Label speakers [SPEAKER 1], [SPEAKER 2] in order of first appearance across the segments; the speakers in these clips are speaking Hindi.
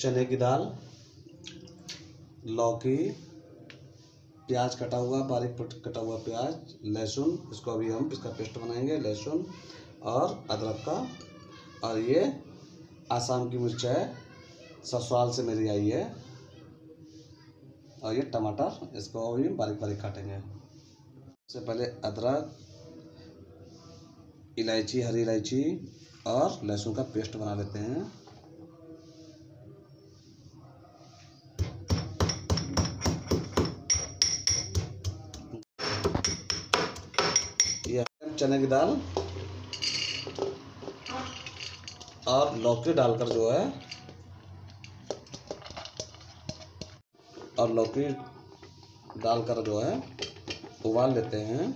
[SPEAKER 1] चने की दाल, लौकी, प्याज कटा हुआ, बारीक कटा हुआ प्याज, लहसुन, इसको अभी हम, इसका पेस्ट बनाएँगे, लहसुन और अदरक का। और ये आसाम की मिर्च है, ससुराल से मेरी आई है। और ये टमाटर, इसको अभी बारीक बारीक काटेंगे। सबसे पहले अदरक, इलायची, हरी इलायची और लहसुन का पेस्ट बना लेते हैं। चने की दाल और लौकी डालकर जो है और लौकी डालकर जो है उबाल लेते हैं।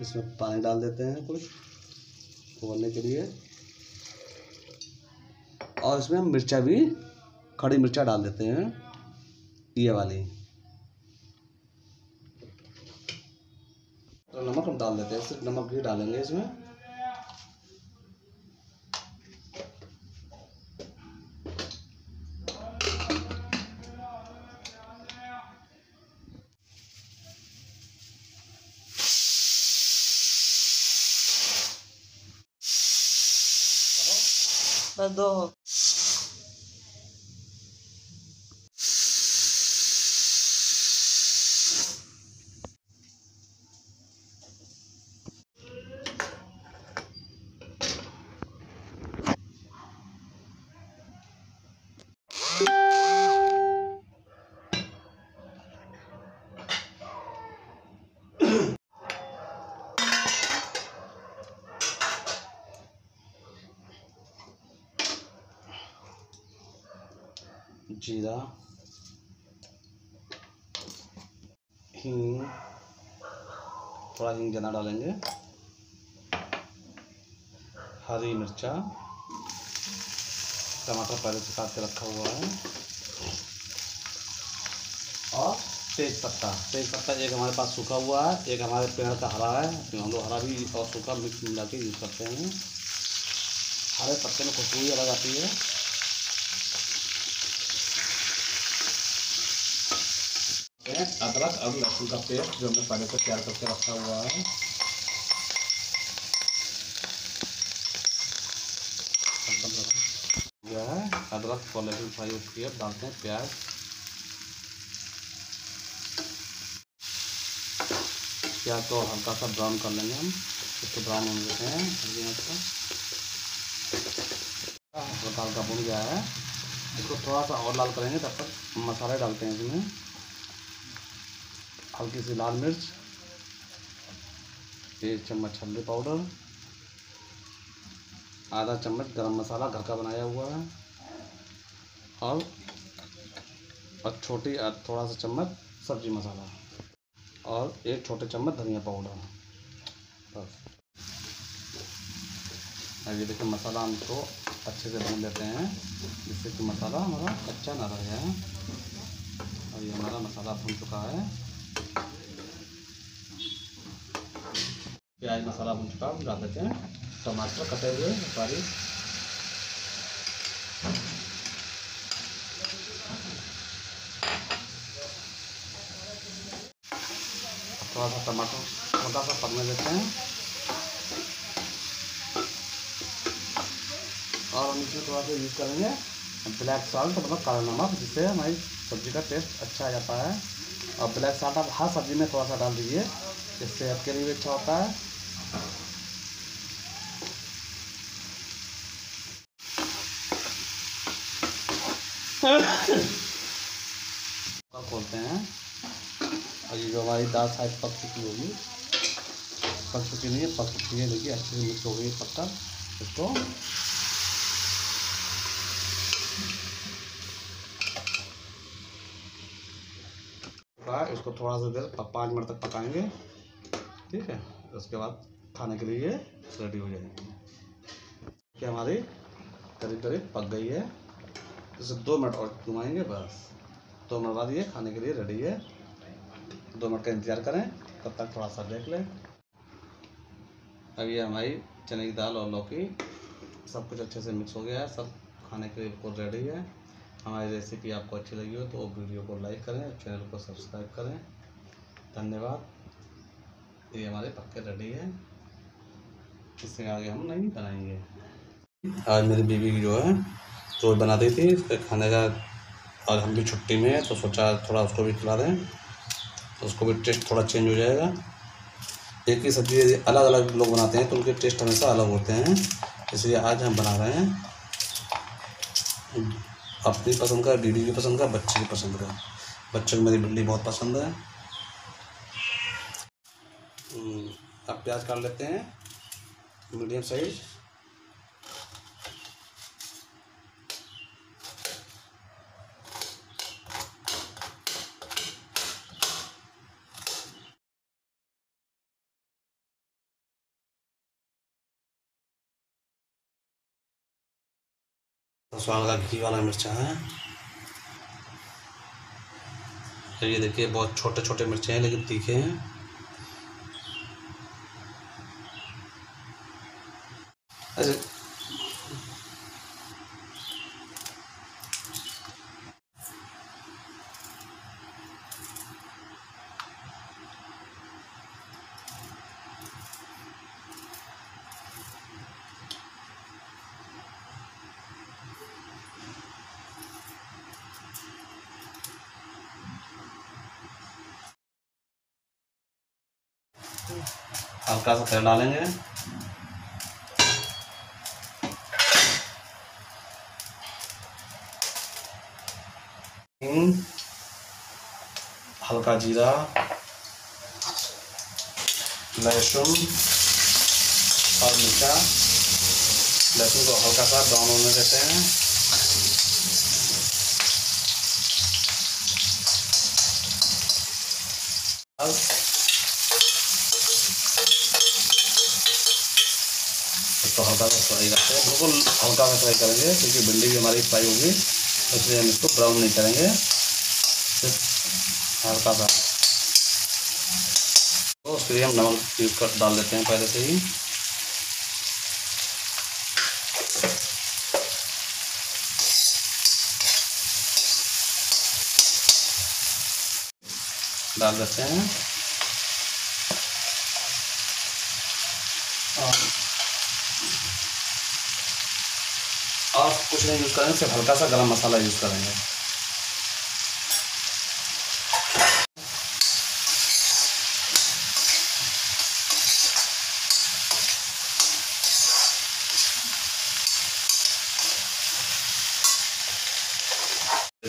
[SPEAKER 1] इसमें पानी डाल देते हैं कुछ उबलने के लिए। और इसमें मिर्चा भी खड़ी मिर्चा डाल देते हैं, ये वाली। तो नमक हम डाल देते हैं, सिर्फ़ नमक ही डालेंगे इसमें।
[SPEAKER 2] बस दो
[SPEAKER 1] जीरा हींग थोड़ा हींग जना डालेंगे हरी मिर्चा टमाटर पहले से काट के रखा हुआ है और तेज पत्ता तेज पत्ता एक हमारे पास सूखा हुआ है एक हमारे पेड़ का हरा है हम लोग हरा भी और सूखा मिक्स मिला के यूज़ करते हैं हरे पत्ते में खुशबू ही अलग आती है है अदरक और लहसुन का पेस्ट जो हमने पहले से तैयार करके रखा हुआ है। यह है, अदरक और लहसुन फ्राई हो चुकी है डालते हैं प्याज। प्याज को हल्का सा ब्राउन कर लेंगे हम। इसको ब्राउन होने देते हैं हल्का हल्का भुन गया है। इसको थोड़ा सा और लाल करेंगे, तब तक मसाले डालते हैं इसमें। हल्की सी लाल मिर्च, एक चम्मच हल्दी पाउडर, आधा चम्मच गरम मसाला घर का बनाया हुआ है, और और छोटी थोड़ा सा चम्मच सब्ज़ी मसाला और एक छोटे चम्मच धनिया पाउडर। बस। अब ये देखिए मसाला हम इसको अच्छे से भून लेते हैं, जिससे कि मसाला हमारा कच्चा ना रह जाए। और ये हमारा मसाला भून चुका है। प्याज मसाला भून चुका डाल देते हैं। टमाटर कटे हुए, बारीक। थोड़ा सा टमाटर छोटा सा पकने देते हैं। और हम इसमें थोड़ा सा यूज़ करेंगे। ब्लैक सॉल्ट मतलब काला नमक, जिससे हमारी सब्ज़ी का टेस्ट अच्छा आ जाता है। और ब्लैक सॉल्ट आप हर सब्ज़ी में थोड़ा सा डाल दीजिए इससे सेहत के लिए भी अच्छा होता है। खोलते हैं। और ये जो हमारी दाल शायद पक चुकी होगी, पक चुकी नहीं है, पक चुकी है, देखिए, अच्छे से मिक्स हो गई पत्ता इसको है, इसको थोड़ा सा देर पाँच मिनट तक पकाएँगे ठीक है? उसके बाद खाने के लिए रेडी हो जाएगी। कि हमारी करीब करीब पक गई है। इसे दो मिनट और घुमाएँगे बस। दो मिनट बाद ये खाने के लिए रेडी है। दो मिनट का इंतज़ार करें तब तक थोड़ा सा देख लें। अब ये हमारी चने की दाल और लौकी सब कुछ अच्छे से मिक्स हो गया है सब खाने के लिए बिल्कुल रेडी है। हमारी रेसिपी आपको अच्छी लगी हो तो वीडियो को लाइक करें चैनल को सब्सक्राइब करें। धन्यवाद। ये हमारे पक्के रेडी है। इससे आगे हम नहीं बनाएँगे। आज मेरी बीवी जो है, रोज़ बना दी थी, उसके खाने का और हम भी छुट्टी में है तो सोचा थोड़ा उसको भी खिला दें। तो उसको भी टेस्ट थोड़ा चेंज हो जाएगा। एक ही सब्ज़ी अलग अलग लोग बनाते हैं तो उनके टेस्ट हमेशा अलग होते हैं। इसलिए आज हम बना रहे हैं। अपनी पसंद का दीदी भी पसंद का बच्चे भी पसंद का बच्चों को मेरी भिंडी बहुत पसंद है। हम्म, अब प्याज काट लेते हैं। Medium size. स्वाद का घी वाला मिर्चा है। ये देखिए, बहुत छोटे छोटे मिर्चे हैं, लेकिन तीखे हैं ऐसे हल्का सा तेल डालेंगे। हल्का जीरा, लहसुन, और मिर्चा। लहसुन को हल्का सा ब्राउन होने देते हैं अब इसको हल्का सा फ्राई करते हैं बिल्कुल हल्का सा फ्राई करेंगे, क्योंकि भिंडी भी हमारी फ्राई होगी इसलिए हम इसको ब्राउन नहीं करेंगे। सिर्फ़ हल्का सा। तो उसके लिए हम नमक यूज़ कर, डाल देते हैं पहले से ही। डाल देते हैं। और और कुछ नहीं यूज़ करेंगे, सिर्फ़ हल्का सा गरम मसाला यूज़ करेंगे।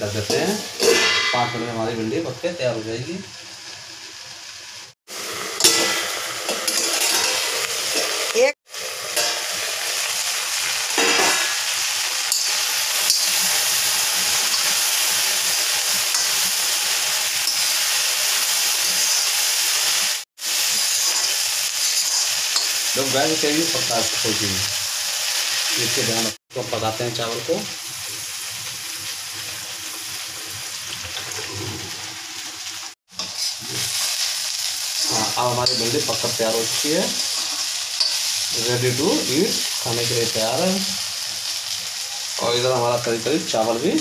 [SPEAKER 1] देते हैं। पाँच मिनट में हमारी भिंडी पक के तैयार हो जाएगी
[SPEAKER 2] एक
[SPEAKER 1] लोग गैस पकता है कोई चीज़ इसके ध्यान रखो पकाते हैं चावल को। हाँ अब हमारी भिंडी पककर तैयार हो चुकी है। रेडी टू ईट खाने के लिए तैयार है। और इधर हमारा करीब करीब चावल भी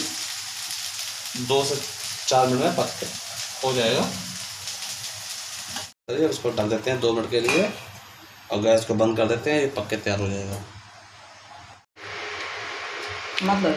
[SPEAKER 1] दो से चार मिनट में पक हो जाएगा। चलिए उसको ढक देते हैं दो मिनट के लिए। और गैस को बंद कर देते हैं ये पक्के तैयार हो जाएगा।
[SPEAKER 2] मतलब?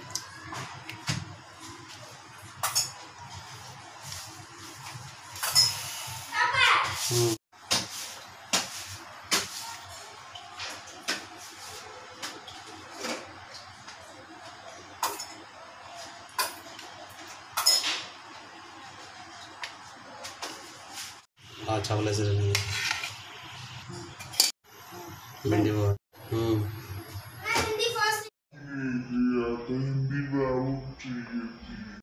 [SPEAKER 1] हाँ चावल ऐसे ले भिंडी